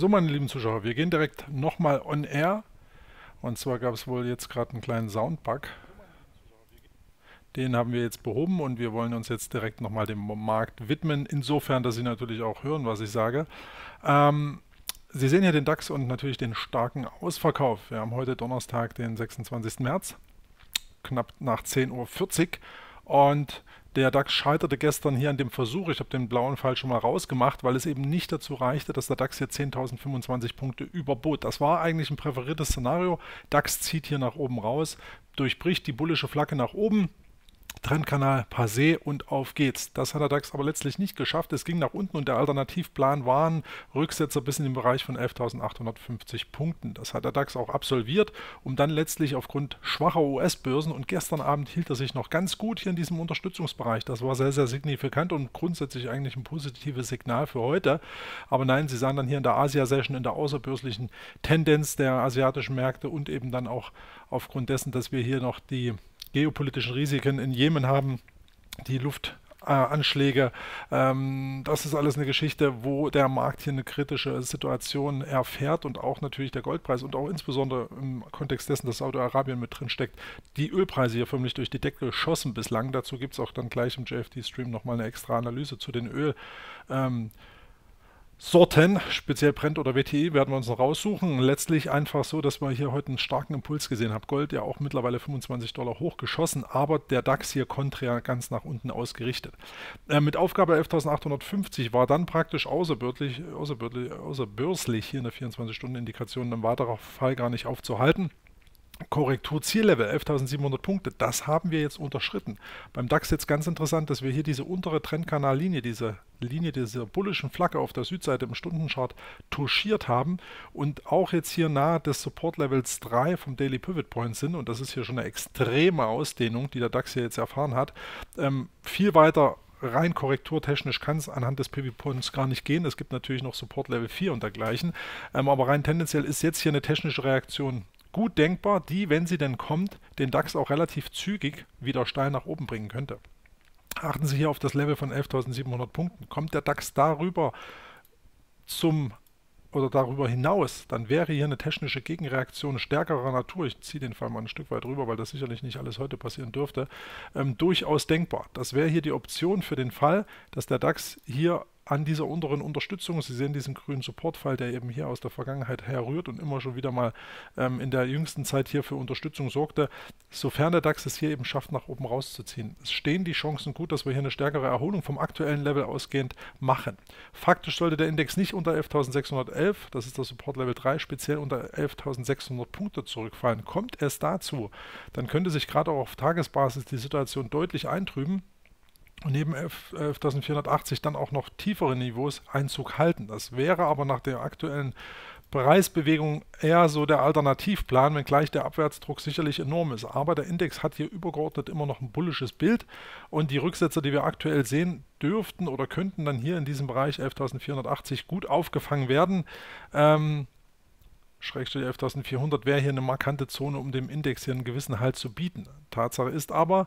So, meine lieben Zuschauer, wir gehen direkt nochmal on air. Und zwar gab es wohl jetzt gerade einen kleinen Soundbug. Den haben wir jetzt behoben und wir wollen uns jetzt direkt nochmal dem Markt widmen. Insofern, dass Sie natürlich auch hören, was ich sage. Ähm, Sie sehen hier den DAX und natürlich den starken Ausverkauf. Wir haben heute Donnerstag, den 26. März, knapp nach 10.40 Uhr. Und der DAX scheiterte gestern hier an dem Versuch, ich habe den blauen Fall schon mal rausgemacht, weil es eben nicht dazu reichte, dass der DAX hier 10.025 Punkte überbot. Das war eigentlich ein präferiertes Szenario. DAX zieht hier nach oben raus, durchbricht die bullische Flagge nach oben, Trendkanal passé und auf geht's. Das hat der DAX aber letztlich nicht geschafft. Es ging nach unten und der Alternativplan waren Rücksetzer bis in den Bereich von 11.850 Punkten. Das hat der DAX auch absolviert, um dann letztlich aufgrund schwacher US-Börsen und gestern Abend hielt er sich noch ganz gut hier in diesem Unterstützungsbereich. Das war sehr, sehr signifikant und grundsätzlich eigentlich ein positives Signal für heute. Aber nein, Sie sahen dann hier in der Asia-Session, in der außerbörslichen Tendenz der asiatischen Märkte und eben dann auch aufgrund dessen, dass wir hier noch die geopolitischen Risiken in Jemen haben, die Luftanschläge. Ähm, das ist alles eine Geschichte, wo der Markt hier eine kritische Situation erfährt und auch natürlich der Goldpreis und auch insbesondere im Kontext dessen, dass Saudi-Arabien mit drin steckt, die Ölpreise hier förmlich durch die Decke geschossen bislang. Dazu gibt es auch dann gleich im JFD-Stream nochmal eine extra Analyse zu den Öl. Ähm, Sorten, speziell Brent oder WTI, werden wir uns noch raussuchen. Letztlich einfach so, dass wir hier heute einen starken Impuls gesehen haben. Gold ja auch mittlerweile 25 Dollar hochgeschossen, aber der DAX hier konträr ganz nach unten ausgerichtet. Äh, mit Aufgabe 11.850 war dann praktisch außerbörslich, außerbörslich, außerbörslich hier eine 24-Stunden-Indikation ein weiterer Fall gar nicht aufzuhalten. Korrekturziellevel 11.700 Punkte, das haben wir jetzt unterschritten. Beim DAX jetzt ganz interessant, dass wir hier diese untere Trendkanallinie, diese Linie dieser bullischen Flagge auf der Südseite im Stundenchart touchiert haben und auch jetzt hier nahe des Support Levels 3 vom Daily Pivot Point sind und das ist hier schon eine extreme Ausdehnung, die der DAX hier jetzt erfahren hat. Ähm, viel weiter rein korrekturtechnisch kann es anhand des Pivot Points gar nicht gehen. Es gibt natürlich noch Support Level 4 und dergleichen. Ähm, aber rein tendenziell ist jetzt hier eine technische Reaktion gut denkbar, die, wenn sie denn kommt, den DAX auch relativ zügig wieder steil nach oben bringen könnte. Achten Sie hier auf das Level von 11.700 Punkten. Kommt der DAX darüber zum oder darüber hinaus, dann wäre hier eine technische Gegenreaktion stärkerer Natur, ich ziehe den Fall mal ein Stück weit rüber, weil das sicherlich nicht alles heute passieren dürfte, ähm, durchaus denkbar. Das wäre hier die Option für den Fall, dass der DAX hier an dieser unteren Unterstützung. Sie sehen diesen grünen Supportfall, der eben hier aus der Vergangenheit herrührt und immer schon wieder mal ähm, in der jüngsten Zeit hier für Unterstützung sorgte. Sofern der DAX es hier eben schafft, nach oben rauszuziehen, es stehen die Chancen gut, dass wir hier eine stärkere Erholung vom aktuellen Level ausgehend machen. Faktisch sollte der Index nicht unter 11.611, das ist das Support Level 3, speziell unter 11.600 Punkte zurückfallen. Kommt es dazu, dann könnte sich gerade auch auf Tagesbasis die Situation deutlich eintrüben und neben 11.480 dann auch noch tiefere Niveaus Einzug halten. Das wäre aber nach der aktuellen Preisbewegung eher so der Alternativplan, wenngleich der Abwärtsdruck sicherlich enorm ist. Aber der Index hat hier übergeordnet immer noch ein bullisches Bild und die Rücksetzer, die wir aktuell sehen, dürften oder könnten dann hier in diesem Bereich 11.480 gut aufgefangen werden. Ähm, Schrägstrich 11.400 wäre hier eine markante Zone, um dem Index hier einen gewissen Halt zu bieten. Tatsache ist aber,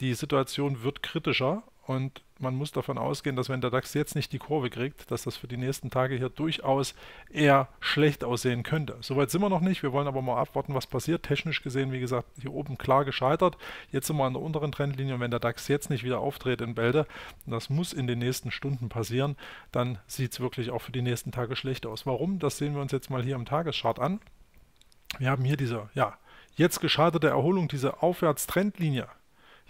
die Situation wird kritischer und man muss davon ausgehen, dass wenn der DAX jetzt nicht die Kurve kriegt, dass das für die nächsten Tage hier durchaus eher schlecht aussehen könnte. Soweit sind wir noch nicht. Wir wollen aber mal abwarten, was passiert. Technisch gesehen, wie gesagt, hier oben klar gescheitert. Jetzt sind wir an der unteren Trendlinie und wenn der DAX jetzt nicht wieder auftritt in Bälde, das muss in den nächsten Stunden passieren, dann sieht es wirklich auch für die nächsten Tage schlecht aus. Warum? Das sehen wir uns jetzt mal hier im Tageschart an. Wir haben hier diese, ja, jetzt gescheiterte Erholung, diese Aufwärtstrendlinie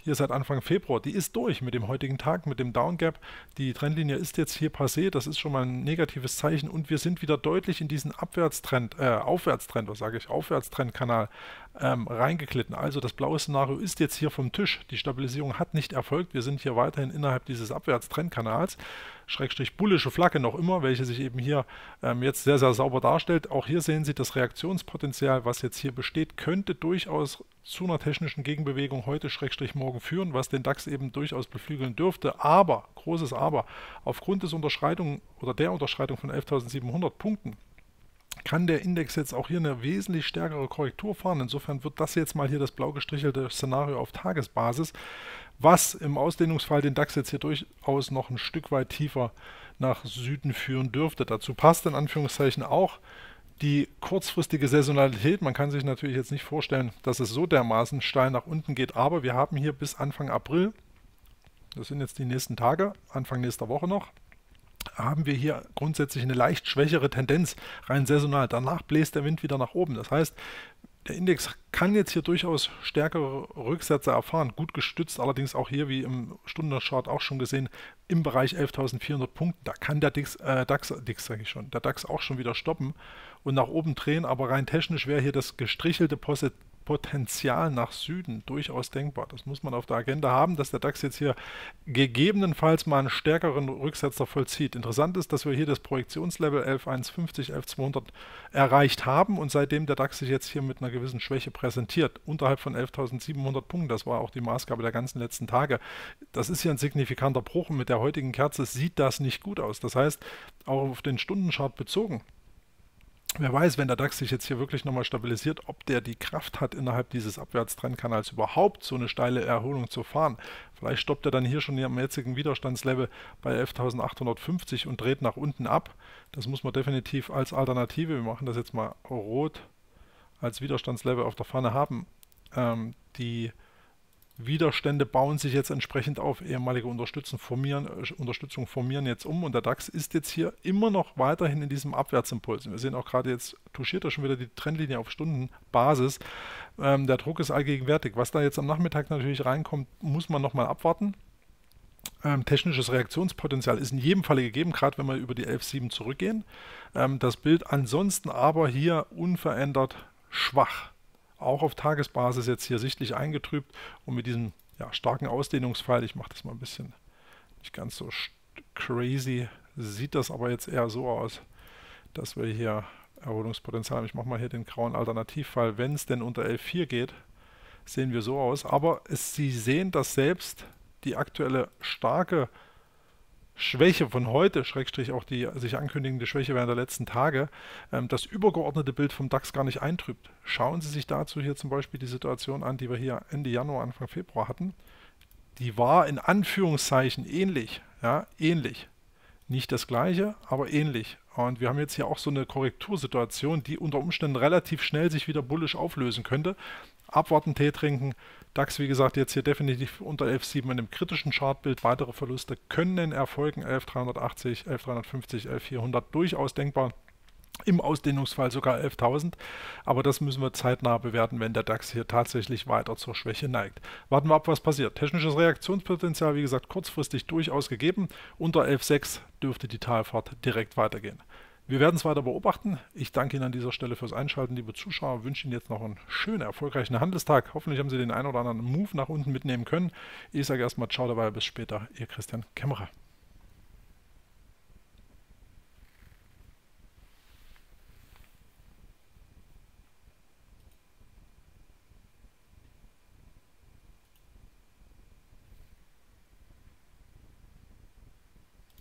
hier seit Anfang Februar, die ist durch mit dem heutigen Tag, mit dem Downgap. Die Trendlinie ist jetzt hier passé, das ist schon mal ein negatives Zeichen und wir sind wieder deutlich in diesen Abwärtstrend, äh, Aufwärtstrend, was sage ich, Aufwärtstrendkanal ähm, reingeglitten. Also das blaue Szenario ist jetzt hier vom Tisch. Die Stabilisierung hat nicht erfolgt. Wir sind hier weiterhin innerhalb dieses Abwärtstrendkanals. Schrägstrich bullische Flagge noch immer, welche sich eben hier ähm, jetzt sehr, sehr sauber darstellt. Auch hier sehen Sie das Reaktionspotenzial, was jetzt hier besteht, könnte durchaus zu einer technischen Gegenbewegung heute Schrägstrich morgen führen, was den DAX eben durchaus beflügeln dürfte. Aber, großes Aber, aufgrund des Unterschreitung oder der Unterschreitung von 11.700 Punkten kann der Index jetzt auch hier eine wesentlich stärkere Korrektur fahren. Insofern wird das jetzt mal hier das blau gestrichelte Szenario auf Tagesbasis, was im Ausdehnungsfall den DAX jetzt hier durchaus noch ein Stück weit tiefer nach Süden führen dürfte. Dazu passt in Anführungszeichen auch die kurzfristige Saisonalität. Man kann sich natürlich jetzt nicht vorstellen, dass es so dermaßen steil nach unten geht, aber wir haben hier bis Anfang April, das sind jetzt die nächsten Tage, Anfang nächster Woche noch, haben wir hier grundsätzlich eine leicht schwächere Tendenz rein saisonal. Danach bläst der Wind wieder nach oben. Das heißt, der Index kann jetzt hier durchaus stärkere Rücksätze erfahren, gut gestützt, allerdings auch hier, wie im Stundenchart auch schon gesehen, im Bereich 11.400 Punkten. Da kann der DAX, äh, DAX, DAX sage ich schon, der DAX auch schon wieder stoppen und nach oben drehen, aber rein technisch wäre hier das gestrichelte Potenzial nach Süden durchaus denkbar. Das muss man auf der Agenda haben, dass der DAX jetzt hier gegebenenfalls mal einen stärkeren Rücksetzer vollzieht. Interessant ist, dass wir hier das Projektionslevel 11.150, 11.200 erreicht haben und seitdem der DAX sich jetzt hier mit einer gewissen Schwäche präsentiert, unterhalb von 11.700 Punkten, das war auch die Maßgabe der ganzen letzten Tage. Das ist hier ein signifikanter Bruch und mit der heutigen Kerze sieht das nicht gut aus. Das heißt, auch auf den Stundenchart bezogen, Wer weiß, wenn der DAX sich jetzt hier wirklich nochmal stabilisiert, ob der die Kraft hat, innerhalb dieses Abwärtstrendkanals überhaupt so eine steile Erholung zu fahren. Vielleicht stoppt er dann hier schon am jetzigen Widerstandslevel bei 11.850 und dreht nach unten ab. Das muss man definitiv als Alternative, wir machen das jetzt mal rot, als Widerstandslevel auf der Pfanne haben. Ähm, die Widerstände bauen sich jetzt entsprechend auf. Ehemalige Unterstützung formieren, äh, Unterstützung formieren jetzt um und der DAX ist jetzt hier immer noch weiterhin in diesem Abwärtsimpuls. Wir sehen auch gerade jetzt, touchiert er schon wieder die Trendlinie auf Stundenbasis. Ähm, der Druck ist allgegenwärtig. Was da jetzt am Nachmittag natürlich reinkommt, muss man nochmal abwarten. Ähm, technisches Reaktionspotenzial ist in jedem Falle gegeben, gerade wenn wir über die 11.7 zurückgehen. Ähm, das Bild ansonsten aber hier unverändert schwach auch auf Tagesbasis jetzt hier sichtlich eingetrübt und mit diesem ja, starken Ausdehnungsfall, ich mache das mal ein bisschen nicht ganz so crazy, sieht das aber jetzt eher so aus, dass wir hier Erholungspotenzial haben. Ich mache mal hier den grauen Alternativfall. Wenn es denn unter 11.4 geht, sehen wir so aus. Aber es, Sie sehen, dass selbst die aktuelle starke Schwäche von heute, Schrägstrich auch die sich ankündigende Schwäche während der letzten Tage, ähm, das übergeordnete Bild vom DAX gar nicht eintrübt. Schauen Sie sich dazu hier zum Beispiel die Situation an, die wir hier Ende Januar, Anfang Februar hatten. Die war in Anführungszeichen ähnlich, ja, ähnlich. Nicht das gleiche, aber ähnlich. Und wir haben jetzt hier auch so eine Korrektursituation, die unter Umständen relativ schnell sich wieder bullisch auflösen könnte. Abwarten, Tee trinken. DAX, wie gesagt, jetzt hier definitiv unter 11.7 in einem kritischen Chartbild. Weitere Verluste können erfolgen. 11.380, 11.350, 11.400 durchaus denkbar. Im Ausdehnungsfall sogar 11.000. Aber das müssen wir zeitnah bewerten, wenn der DAX hier tatsächlich weiter zur Schwäche neigt. Warten wir ab, was passiert. Technisches Reaktionspotenzial, wie gesagt, kurzfristig durchaus gegeben. Unter 11.6 dürfte die Talfahrt direkt weitergehen. Wir werden es weiter beobachten. Ich danke Ihnen an dieser Stelle fürs Einschalten, liebe Zuschauer. Wünsche Ihnen jetzt noch einen schönen, erfolgreichen Handelstag. Hoffentlich haben Sie den einen oder anderen Move nach unten mitnehmen können. Ich sage erstmal Ciao dabei, bis später. Ihr Christian Kämmerer.